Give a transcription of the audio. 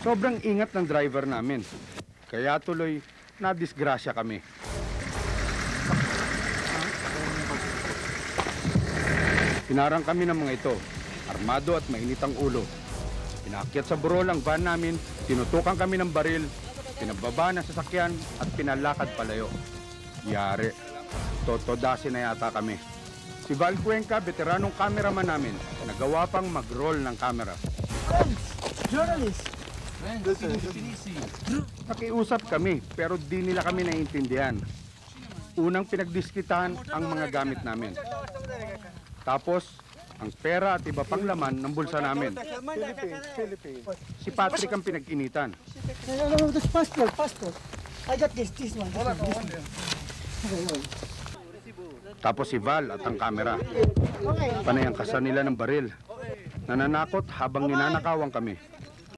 Sobrang ingat ng driver namin. Kaya tuloy, nadisgrasya kami. Pinarang kami ng mga ito, armado at mainit ang ulo. Pinakyat sa burol ang van namin, tinutukan kami ng baril, pinababa ng sasakyan at pinalakad palayo. Yari, totodasin na yata kami. Si Val Cuenca, veteranong cameraman namin, nagawa pang mag-roll ng camera. Journalist. Nakiusap kami, pero di nila kami naiintindihan. Unang pinagdiskitahan ang mga gamit namin. Tapos, ang pera at iba pang laman ng bulsa namin. Si Patrick ang pinag-initan. Passport, passport. I got this, this one. This one, this one. Okay, okay. Tapos si Val at ang kamera. Okay. Panay ang kasa nila ng baril. Nananakot habang ninanakawan kami.